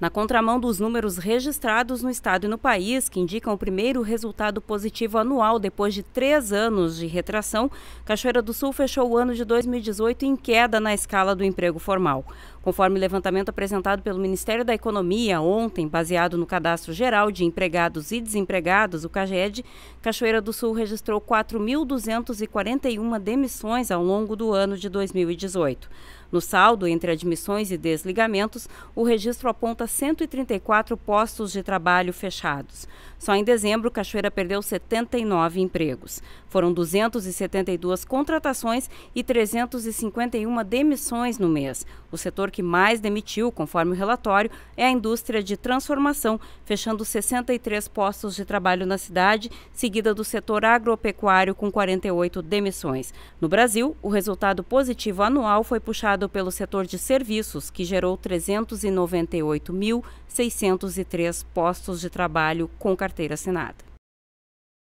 Na contramão dos números registrados no estado e no país, que indicam o primeiro resultado positivo anual depois de três anos de retração, Cachoeira do Sul fechou o ano de 2018 em queda na escala do emprego formal. Conforme o levantamento apresentado pelo Ministério da Economia ontem, baseado no Cadastro Geral de Empregados e Desempregados, o CAGED, Cachoeira do Sul registrou 4.241 demissões ao longo do ano de 2018. No saldo entre admissões e desligamentos, o registro aponta 134 postos de trabalho fechados. Só em dezembro, Cachoeira perdeu 79 empregos. Foram 272 contratações e 351 demissões no mês. O setor que mais demitiu, conforme o relatório, é a indústria de transformação, fechando 63 postos de trabalho na cidade, seguida do setor agropecuário com 48 demissões. No Brasil, o resultado positivo anual foi puxado pelo setor de serviços, que gerou 398.603 postos de trabalho com carteira assinada.